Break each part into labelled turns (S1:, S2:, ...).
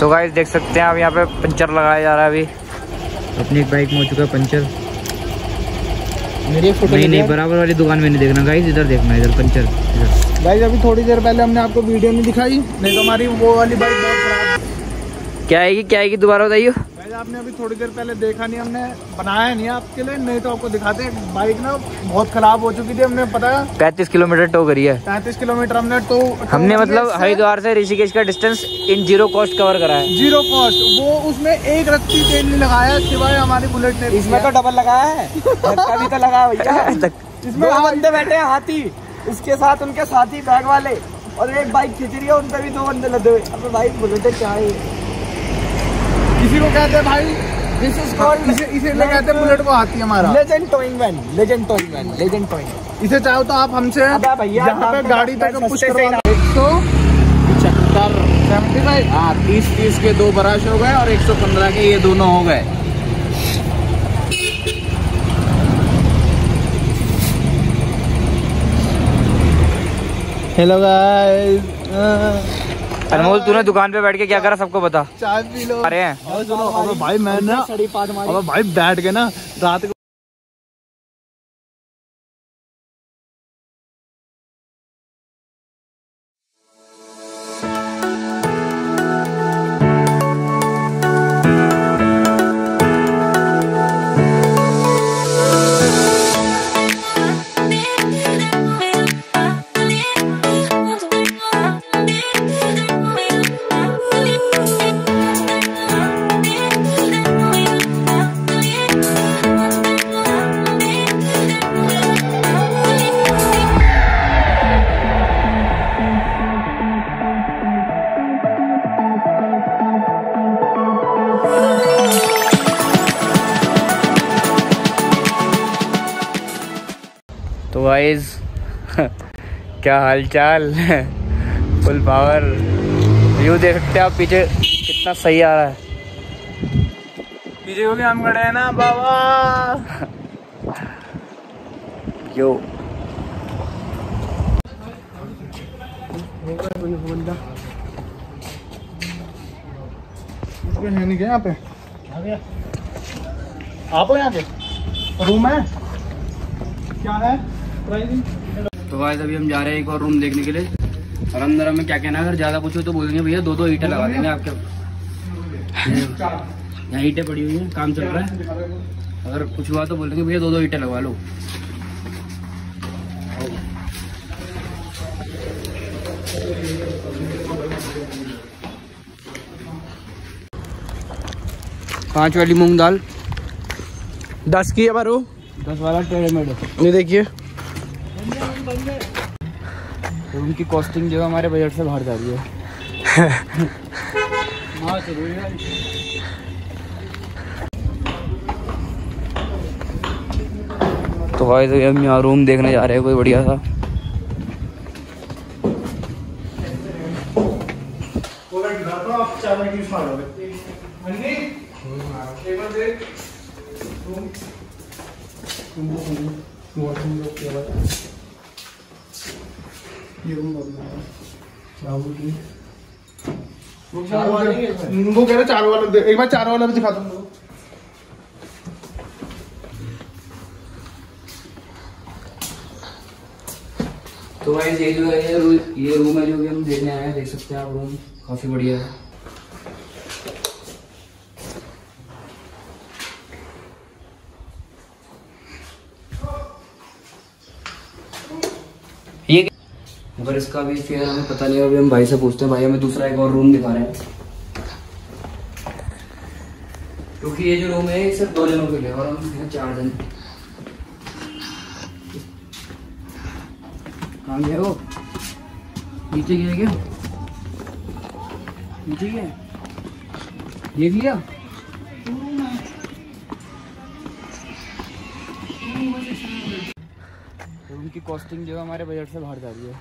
S1: तो गाइस देख सकते हैं अब यहाँ पे पंचर लगाया जा रहा है अभी। अपनी एक बाइक में हो चुका है पंचर।
S2: मेरी फ़ोटो
S1: नहीं नहीं बराबर वाली दुकान में नहीं देखना। गाइस इधर देखना इधर पंचर इधर।
S2: गाइस अभी थोड़ी देर पहले हमने आपको वीडियो नहीं दिखाई नहीं तो हमारी वो वाली बाइक बहुत खराब
S1: क्या आएगी क्या आएगी? दोबारा बताइए
S2: आपने अभी थोड़ी देर पहले देखा नहीं हमने बनाया नहीं आपके लिए नहीं तो आपको दिखाते हैं। बाइक ना बहुत खराब हो चुकी थी हमने पता है।
S1: पैंतीस किलोमीटर टो करी है।
S2: पैंतीस किलोमीटर हमने टो
S1: हमने मतलब हरिद्वार से ऋषिकेश का distance in zero cost cover करा है।
S2: ज़ीरो कॉस्ट वो उसमें एक रत्ती तेल नहीं लगाया सिवाय हमारी बुलेट ने
S3: इसमें तो डबल लगाया है। भी तो लगाया भैया।
S2: इसमें
S3: दो बंदे बैठे हैं हाथी। इसके साथ उनके साथी बैग वाले। और एक बाइक खींच रही है उन पे भी दो बंदे लदे हुए। अब बाइक बुलेट क्या है
S2: किसी को कहते हैं भाई
S3: दिस इज़ कॉल्ड
S2: इसे इसे ले कहते हैं बुलेट को हाथी हमारा।
S3: Legend towing van legend towing van legend towing
S2: इसे चाहो तो आप हमसे
S3: भैया,
S2: यहाँ पे गाड़ी तक पुश करवा एक सौ
S3: पचहत्तर
S2: सेवेंटी फाइव
S3: हाँ तीस तीस के दो ब्रश हो गए और एक सौ पंद्रह के ये दोनों हो गए।
S2: हेलो गाइस
S1: अनमोल तूने दुकान पे बैठ के क्या करा? सबको बता।
S2: चाय पी लो।
S1: हैं।
S2: अबे भाई मैं ना
S3: सड़ी पाद मारी
S2: अबे भाई बैठ के ना रात को
S1: गाइस क्या हालचाल? फुल पावर व्यू देख सकते हैं आप पीछे कितना सही आ रहा है।
S2: पीछे को भी हम खड़े हैं ना बाबा।
S1: यो
S2: इसके है नहीं क्या यहाँ पे? आप हो यहाँ के रूम है। क्या है?
S1: तो गाइस अभी हम जा रहे हैं एक और रूम देखने के लिए। और अंदर हमें क्या कहना है अगर ज़्यादा पूछो तो बोलेंगे भैया दो दो ईटें लगा देंगे आपके यहाँ ईटें पड़ी हुई हैं काम चल रहा है। अगर कुछ हुआ तो बोलेंगे भैया दो दो ईटें लगवा लो। पाँच वाली मूंग दाल।
S2: दस की है बारू।
S1: दस वाला टेढ़े मेढ़े।
S2: ये देखिए।
S1: तो की कॉस्टिंग जो है हमारे बजट से बाहर जा रही है। तो भाई तो हम यहाँ रूम देखने जा रहे हैं कोई बढ़िया सा।
S2: वो कह रहे चारों वाला एक बार चारों वाला भी दिखा
S1: तो भाई ये जो है ये रूम है जो कि हम देखने आए हैं देख सकते हैं आप रूम। काफ़ी बढ़िया है ये मगर इसका भी फेयर हमें पता नहीं अभी हम भाई से पूछते हैं। भाई, हमें दूसरा एक और रूम दिखा रहे हैं। क्योंकि ये जो रूम है, ये सिर्फ़ दो जनों के लिए और हम हैं चार जन। कहाँ गया वो? नीचे गया क्या? नीचे गया देख लिया? रूम की कॉस्टिंग जो है हमारे बजट से बाहर जा रही है।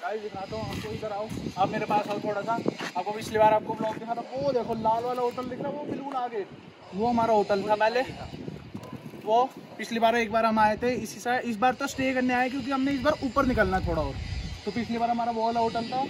S2: गाइस दिखाता इधर आओ। आप मेरे पास आओ थोड़ा सा। आपको पिछली बार आपको ब्लॉग दिखा था वो देखो, लाल वाला होटल दिख रहा वो बिल्कुल आगे। वो हमारा होटल था पहले। वो पिछली बार एक बार हम आए थे, इसी इस बार तो स्टे करने आए, क्योंकि हमने इस बार ऊपर निकलना थोड़ा और। तो पिछली बार हमारा वो वाला होटल था।